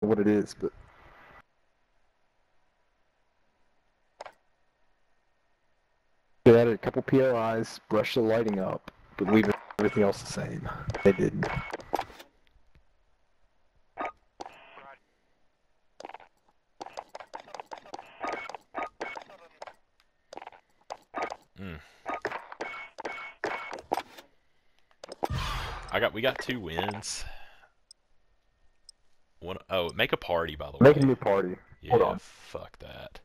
what it is, but they added a couple POIs, brushed the lighting up, but leave everything else the same. They didn't. Hmm. I got we got two wins. One oh, make a party by the way. Make way. a new party. yeah, hold on. fuck that.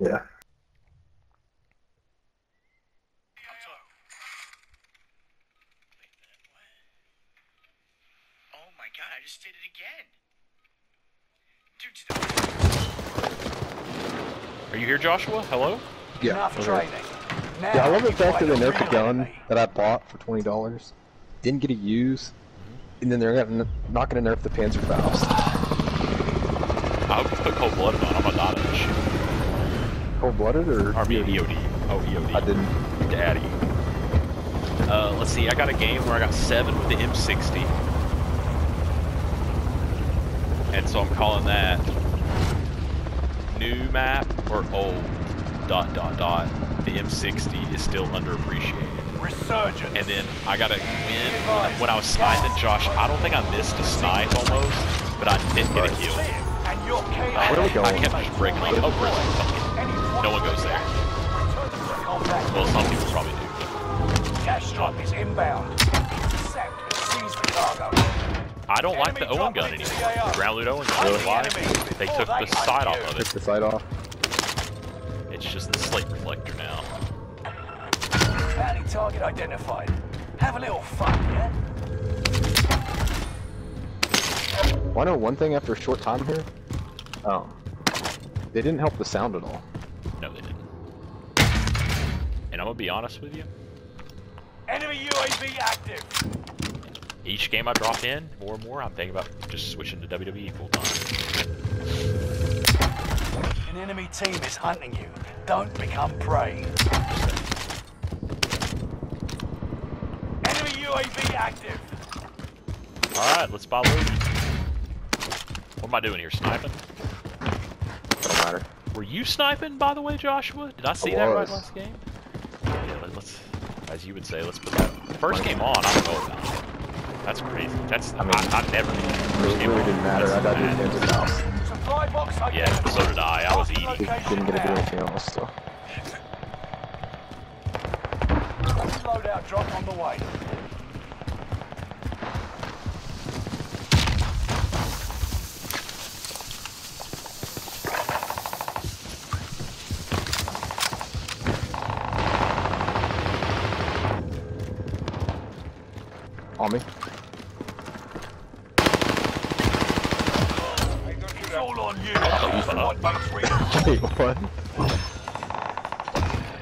Yeah. Oh my god, I just did it again. Dude, Are you here, Joshua? Hello? Yeah. Enough okay. training. Now Yeah, I love the fact that fight they a nerfed the real gun enemy. that I bought for twenty dollars. Didn't get a use, and then they're gonna, not gonna nerf the Panzerfaust. I would put cold blooded on. I'm gonna die to shit. Cold blooded or? Or me, EOD. Oh, EOD. I didn't. Daddy. Uh, let's see. I got a game where I got seven with the M60, and so I'm calling that new map or old. Dot dot dot. The M60 is still underappreciated. Resurgence. And then I got a win when I was sniping. Josh, I don't think I missed a snipe almost, but I did get a kill. And your KO. I, Where are we I going? kept just breaking like, oh, prison. Fuck. No one goes there. Well, some people probably do. Cash drop is inbound. Intercept and seize the cargo. I don't like the Owen gun anymore. The ground loot Owen gun. Really? Why? They took the sight off of Took it. the sight off. It's just the slate reflector now. Bounty target identified. Have a little fun, yeah? Well, I know one thing after a short time here. Oh. they didn't help the sound at all. No, they didn't. And I'm gonna be honest with you. Enemy UAV active. Each game I drop in, more and more, I'm thinking about just switching to WWE full time. An enemy team is hunting you. Don't become prey. Enemy UAV active. All right, let's buy loot. What am I doing here? Sniping? Don't matter. Were you sniping, by the way, Joshua? Did I see I that right last game? Yeah, let- let's, as you would say, let's put that first game on. I don't know about it. That's crazy. That's I, mean, I, never did. It First really didn't matter. I That's got to bad. do Panzerfaust. Supply box Yeah, Location Didn't get to do anything else. So. Loadout drop on the way. On me. It's all on you. Oh, Squad mates ready. Wait, what?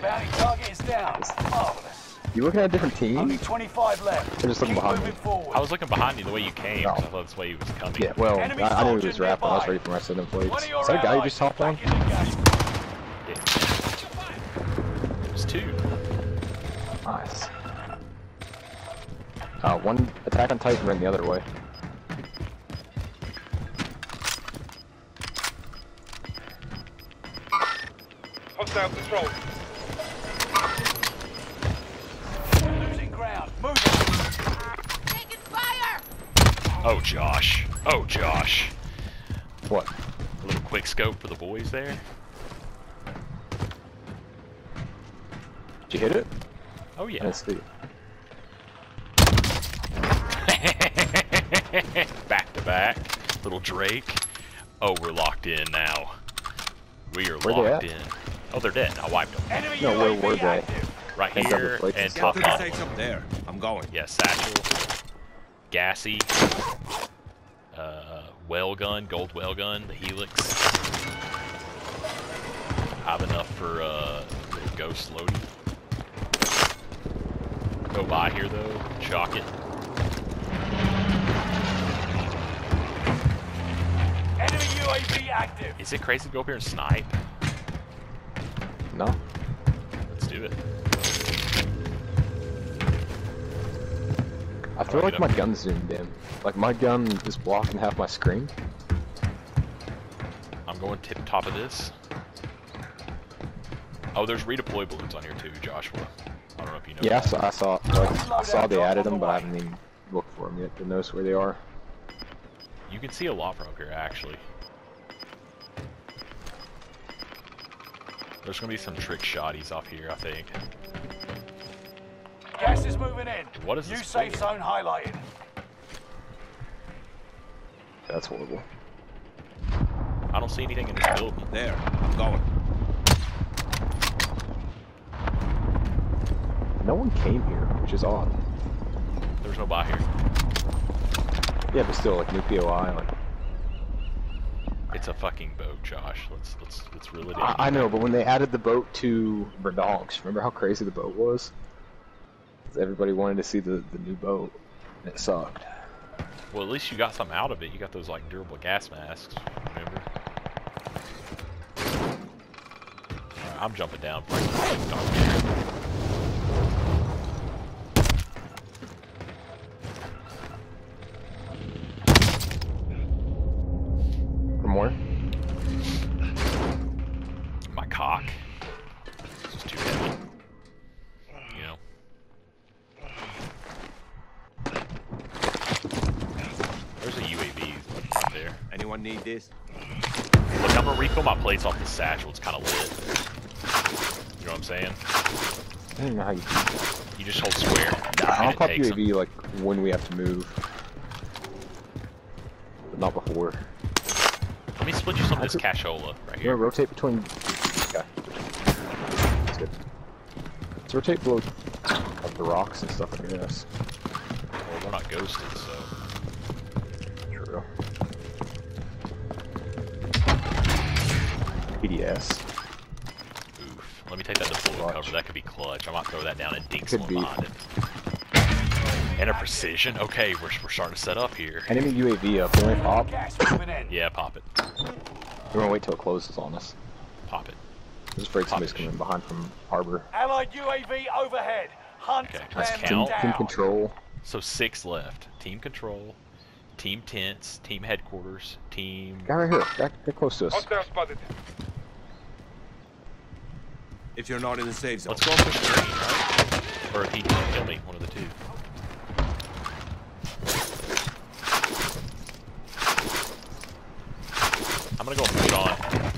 Bounty target is down. Marvelous. You looking at a different Only team? 25 left. They're just looking Keep behind me. forward. I was looking behind you the way you came. No. 'cause I thought that's the way he was coming. Yeah, well, I, Enemy I knew he was rapping. I was ready for my seven plates. One of your Is that a guy you just hopped on? back in the game. Yeah. It two. Nice. Uh, one attack on Titan ran the other way. Hostile control. Losing ground. Moving. Taking fire! Oh, Josh. Oh, Josh. What? A little quick scope for the boys there. Did you hit it? Oh, yeah. Let's see. back to back. Little Drake. Oh, we're locked in now. We are Where locked in. Oh, they're dead. I wiped them. Enemy No, where UAV were they? active. Right Can't the here and and top Get to the top. stakes up there. I'm going. Yeah, satchel. Gassy. Uh, well gun, gold well gun, the helix. I have enough for uh, little ghost loading. Go by here though, shock it. Enemy UAV active. Is it crazy to go up here and snipe? No. Let's do it. I feel like my up. gun zoomed in. Like my gun is blocking half my screen. I'm going tip top of this. Oh, there's redeploy balloons on here too, Joshua. I don't know if you know. Yeah, I saw, I saw, like, I saw they added them, but I haven't even looked for them yet to notice where they are. You can see a lot from up here, actually. There's gonna be some trick shotties off here, I think. Gas is moving in. What is New this safe for? zone highlighted. That's horrible. I don't see anything in this building. There. I'm going. No one came here, which is odd. There's no buy here. Yeah, but still, like, new POI, like, It's a fucking boat, Josh. Let's let's let's reel it in. I, I know, but when they added the boat to Verdansk, remember how crazy the boat was? Everybody wanted to see the, the new boat, and it sucked. Well, at least you got something out of it. You got those like durable gas masks. Remember? Alright, I'm jumping down. Anyone need this? Look, I'm gonna refill my plates off the satchel. It's kind of lit. You know what I'm saying? I don't know how you You just hold square. I'll and it pop takes 'em. UAV, like, when we have to move. But not before. Let me split you some of this I could- cashola right here. wanna rotate between... Okay. That's good. Let's rotate below like, the rocks and stuff, I guess. Well, we're not ghosted, so. True. PDS. Oof. Let me take that to full Clutch. cover. That could be clutch. I might throw that down and dink Could someone be. behind it. And a precision. Okay, we're, we're starting to set up here. Enemy UAV up. You want pop? In. Yeah, pop it. We're gonna wait till it closes on us? Pop it. I'm just afraid somebody's it. coming behind from harbor. Allied UAV overhead. Hunt Okay, let's count. down. team control. So six left. Team control, team tents, team headquarters, team. Guy right here. Guy, guy close to us. Hostile spotted. If you're not in the safe zone. Let's go and push green, right? Or if he can kill me, one of the two. I'm gonna go and push on.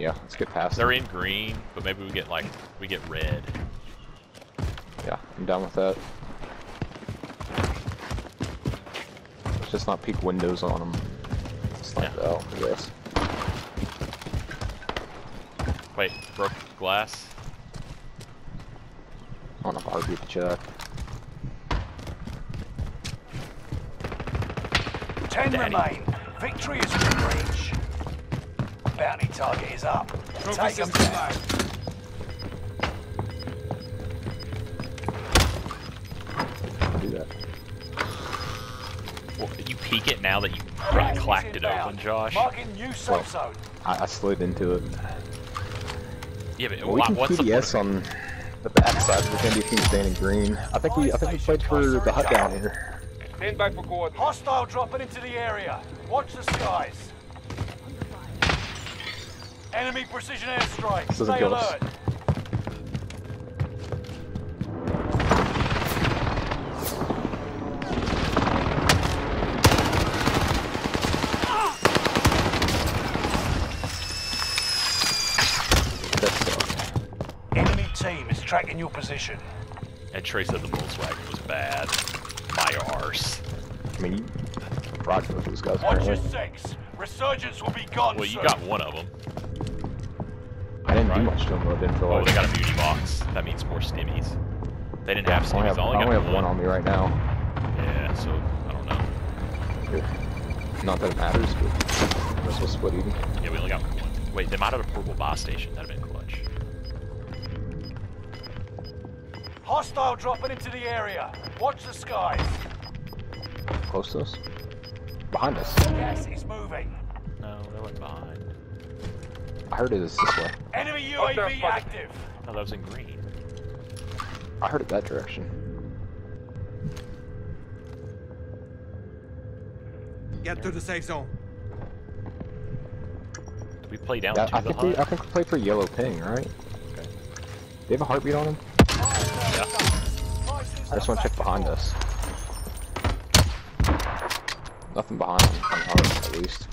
Yeah, let's get past They're them. in green, but maybe we get like we get red. Yeah, I'm down with that. Let's just not peek windows on them. Snipe Yeah. out, I guess. Wait, broke glass. I don't know if I'll get the check. Ten Daddy. remain. Victory is within reach. Bounty target is up. Take them down. You it now that you Gas clacked it open, Josh. Marking new safe zone. I, I slid into it. Yeah, but Well, we can what's the PDS on the backside. We're gonna be team standing green. I think we I think we played for the hut down here. Stand by for coordinates. Hostile dropping into the area. Watch the skies. Enemy precision airstrike. Stay kill us. Tracking your position. And Trey said the Volkswagen was bad. My arse. I mean, you rocked both those guys Watch your apparently. six. Resurgence will be gone Well, you soon. got one of them. I didn't do much to them though. I didn't feel Oh, like. they got a beauty box. That means more stimmies. They didn't have I only stimmies. have, I I only only have one on me right now. Yeah, so I don't know. Here. Not that it matters, but we're supposed to split even. Yeah, we only got one. Wait, they might have a portable buy station. That'd have been Hostile dropping into the area. Watch the skies. Close to us. Behind us. Yes, he's moving. No, they went behind. I heard it is this way. Enemy Hostile UAV spotted. active. No, that was in green. I heard it that direction. Get to the safe zone. Did we play down Yeah, to I the think we, I hut? think we played for yellow ping, right? Okay. They have a heartbeat on him. Yeah. I just want to check behind us. Nothing behind him, on heart, at least.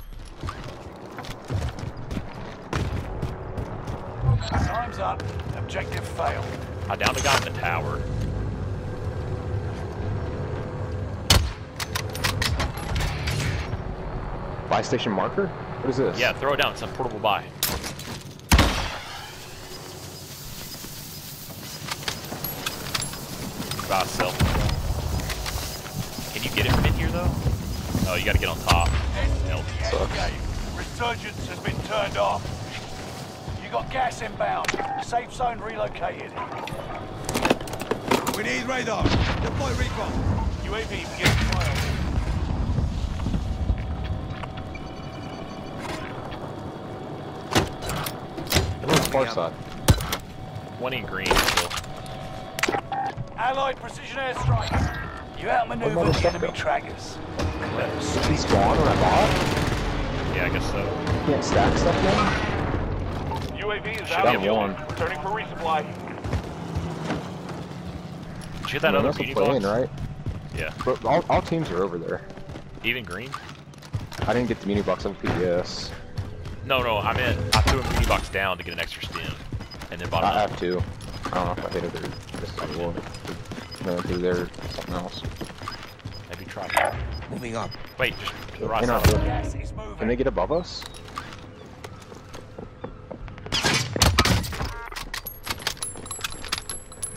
Time's up. Objective failed. I downed a guy in the tower. Buy station marker? What is this? Yeah, throw it down. It's a portable buy. Buy sell. Can you get it from in here though? Oh, you gotta get on top. Hell, Sucks. Resurgence has been turned off. You got gas inbound. Safe zone relocated. We need radar. Deploy recon. UAV beginning fire. They're far side. One in green still. Allied precision airstrike. You outmaneuvered the enemy go? trackers. Is he spawn or a bot? Yeah, I guess so. Can't stack stuff now? UAV is Should out. have one. Returning for resupply. Did you get that No, other that's a beauty plane, box? right? Yeah. But all, all teams are over there. Even green? I didn't get the mini box of PDS. No, no, I meant I threw a mini box down to get an extra stem. And then bought I another. have two. Oh, I don't know if I hit it or this is war. No, through there or something else. Maybe try that. Moving up. Wait, just to the right In our side. hood. Gas is moving. Can they get above us?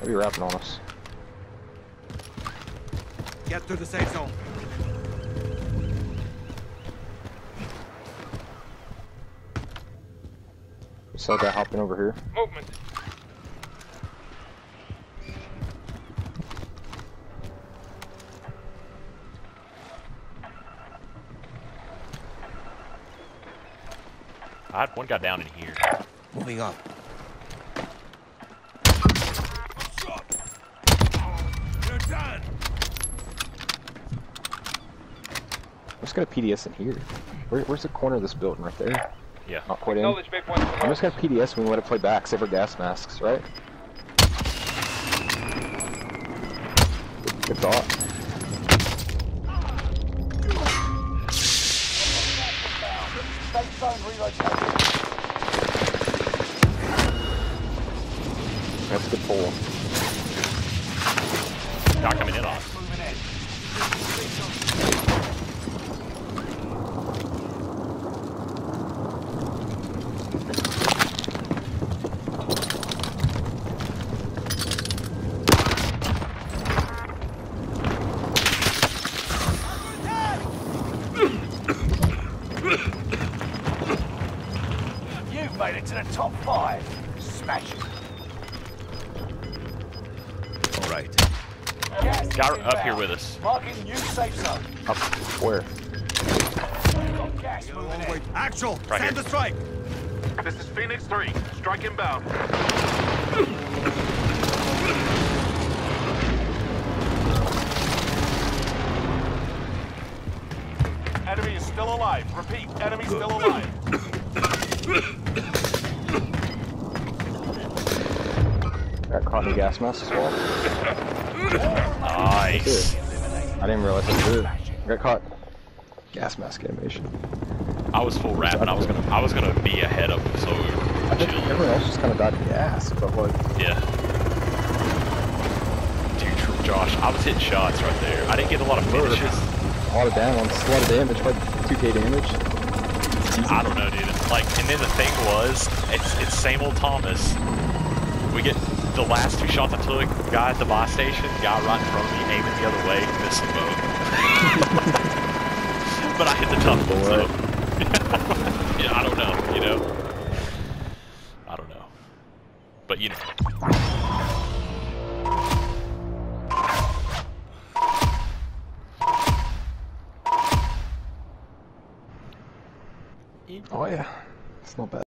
Maybe wrapping on us. Get through the safe zone. We saw a guy hopping over here. Movement. I one guy down in here. Moving up. You're done. Let's get a PDS in here. Where, where's the corner of this building? Right there? Yeah. Not quite in. Knowledge bay point. I'm just gonna PDS when we let it play back, save our gas masks, right? Good, good thought. Safe zone relocated. That's good pull. Guy coming in on Gas is up here with us. Marking new safe zone. Up where? You've got gas moving in. Wait. Actual. Right Send here. the strike. This is Phoenix 3. Strike inbound. Enemy is still alive. Repeat, enemy still alive. Got caught the gas mask as well. Nice. I didn't realize I did. I got caught. Gas mask animation. I was full wrap and I was gonna I was gonna be ahead of him, so I think everyone else just kind of died gas, but like, Yeah. Dude, Josh, I was hitting shots right there. I didn't get a lot of finishes. a lot of damage, a lot of damage, like 2k damage. I don't know, dude. Like, and then the thing was, it's it's same old Thomas. We get the last two shots I took, guy at the buy station, guy right in front of me, aiming the other way, missed them both. but I hit the tough one, so. yeah, I don't know, you know? I don't know. But you know. Oh yeah, it's not bad.